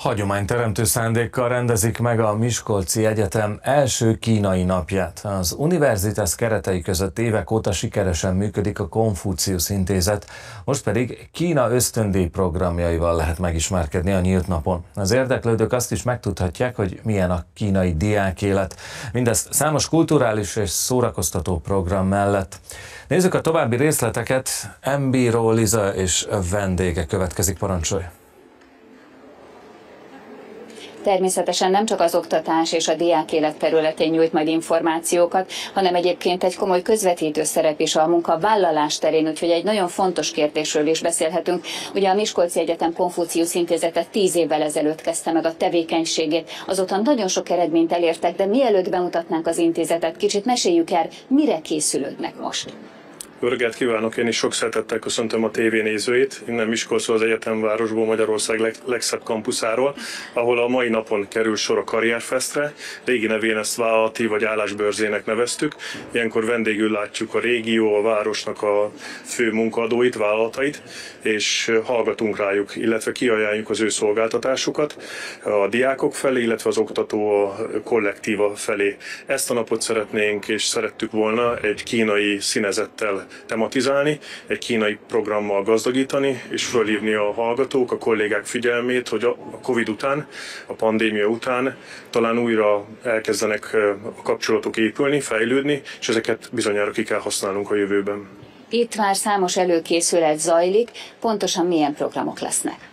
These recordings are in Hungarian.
Hagyományteremtő szándékkal rendezik meg a Miskolci Egyetem első kínai napját. Az univerzitás keretei között évek óta sikeresen működik a Konfucius Intézet, most pedig Kína ösztöndíj programjaival lehet megismerkedni a nyílt napon. Az érdeklődők azt is megtudhatják, hogy milyen a kínai diákélet. Mindezt számos kulturális és szórakoztató program mellett. Nézzük a további részleteket. MB Liza és vendége következik, parancsolj! Természetesen nem csak az oktatás és a diák élet területén nyújt majd információkat, hanem egyébként egy komoly közvetítő szerep is a munkavállalás terén, úgyhogy egy nagyon fontos kérdésről is beszélhetünk. Ugye a Miskolci Egyetem Konfucius Intézetet tíz évvel ezelőtt kezdte meg a tevékenységét, azóta nagyon sok eredményt elértek, de mielőtt bemutatnánk az intézetet, kicsit meséljük el, mire készülődnek most. Örget kívánok, én is sok szeretettel köszöntöm a tévénézőit. Innen Miskolcról az Egyetemvárosból, Magyarország leg, legszebb kampuszáról, ahol a mai napon kerül sor a Karrierfestre. Régi nevén ezt vállalati vagy állásbőrzének neveztük. Ilyenkor vendégül látjuk a régió, a városnak a fő munkadóit, vállalatait, és hallgatunk rájuk, illetve kiajánljuk az ő szolgáltatásukat a diákok felé, illetve az oktató kollektíva felé. Ezt a napot szeretnénk és szerettük volna egy kínai színezettel tematizálni, egy kínai programmal gazdagítani, és fölhívni a hallgatók, a kollégák figyelmét, hogy a Covid után, a pandémia után talán újra elkezdenek a kapcsolatok épülni, fejlődni, és ezeket bizonyára ki kell használnunk a jövőben. Itt már számos előkészület zajlik, pontosan milyen programok lesznek?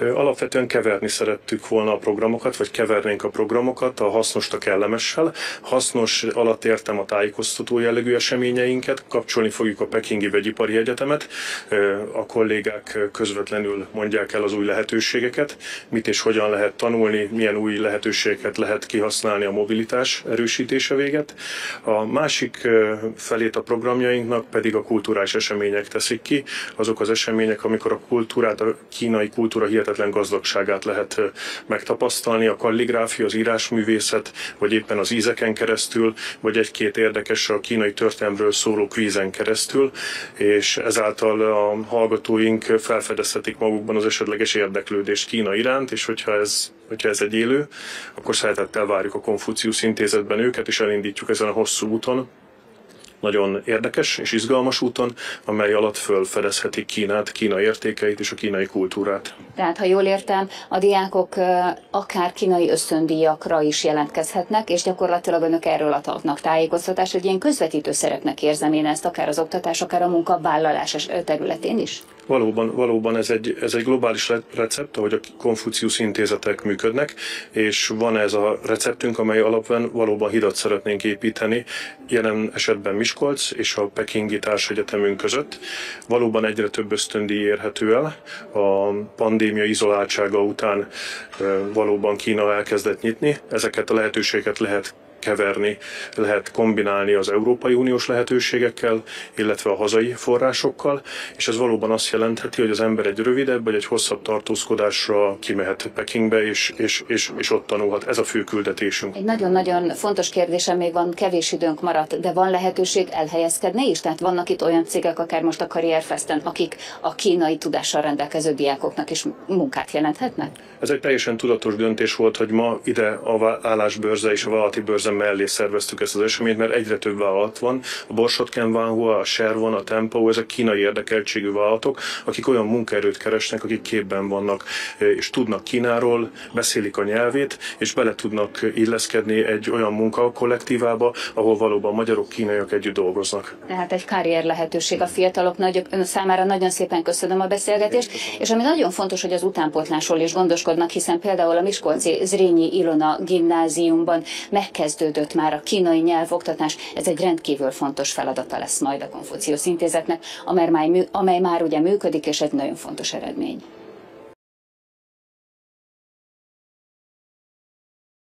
Alapvetően keverni szerettük volna a programokat, vagy kevernénk a programokat a hasznos a kellemessel. Hasznos alatt értem a tájékoztató jellegű eseményeinket, kapcsolni fogjuk a Pekingi Vegyipari Egyetemet, a kollégák közvetlenül mondják el az új lehetőségeket, mit és hogyan lehet tanulni, milyen új lehetőségeket lehet kihasználni a mobilitás erősítése véget. A másik felét a programjainknak pedig a kulturális események teszik ki, azok az események, amikor a kultúrát, a kínai kultúra hihetetlen gazdagságát lehet megtapasztalni, a kalligráfia, az írásművészet, vagy éppen az ízeken keresztül, vagy egy-két érdekes a kínai történelmről szóló kvízen keresztül, és ezáltal a hallgatóink felfedezhetik magukban az esetleges érdeklődést Kína iránt, és hogyha ez hogyha ez egy élő, akkor szeretettel várjuk a Konfucius Intézetben őket, és elindítjuk ezen a hosszú úton, nagyon érdekes és izgalmas úton, amely alatt fölfedezhetik Kínát, Kína értékeit és a kínai kultúrát. Tehát, ha jól értem, a diákok akár kínai ösztöndíjakra is jelentkezhetnek, és gyakorlatilag önök erről adnak tájékoztatást, hogy ilyen közvetítő szerepnek érzem én ezt, akár az oktatás, akár a munkavállalás területén is? Valóban, valóban ez, egy, ez egy globális recept, ahogy a Konfucius intézetek működnek, és van ez a receptünk, amely alapvetően valóban hidat szeretnénk építeni, jelen esetben Miskolc és a Pekingi Társegyetemünk között. Valóban egyre több ösztöndi érhető el. A pandémia izoláltsága után valóban Kína elkezdett nyitni. Ezeket a lehetőségeket lehet keverni, lehet kombinálni az Európai Uniós lehetőségekkel, illetve a hazai forrásokkal, és ez valóban azt jelentheti, hogy az ember egy rövidebb vagy egy hosszabb tartózkodásra kimehet Pekingbe, és, és, és, és ott tanulhat. Ez a fő küldetésünk. Egy nagyon-nagyon fontos kérdésem még van, kevés időnk maradt, de van lehetőség elhelyezkedni is? Tehát vannak itt olyan cégek, akár most a Karrierfesten, akik a kínai tudással rendelkező diákoknak is munkát jelenthetnek? Ez egy teljesen tudatos döntés volt, hogy ma ide a állásbőrze és a vállalati bőrze mellé szerveztük ezt az eseményt, mert egyre több vállalat van. A Borsotken Vanhua, a Sherwin, a Tempo, ezek kínai érdekeltségű vállalatok, akik olyan munkaerőt keresnek, akik képben vannak, és tudnak Kínáról, beszélik a nyelvét, és bele tudnak illeszkedni egy olyan munkakollektívába, ahol valóban magyarok, kínaiak együtt dolgoznak. Tehát egy karrier lehetőség a fiatalok nagy, ön számára nagyon szépen köszönöm a beszélgetést, és ami nagyon fontos, hogy az utánpótlásról is gondoskodnak, hiszen például a Miskolci Zrínyi Ilona gimnáziumban megkezd kezdődött már a kínai nyelvoktatás, ez egy rendkívül fontos feladata lesz majd a Konfuciusz Intézetnek, amely már, amely már ugye működik, és egy nagyon fontos eredmény.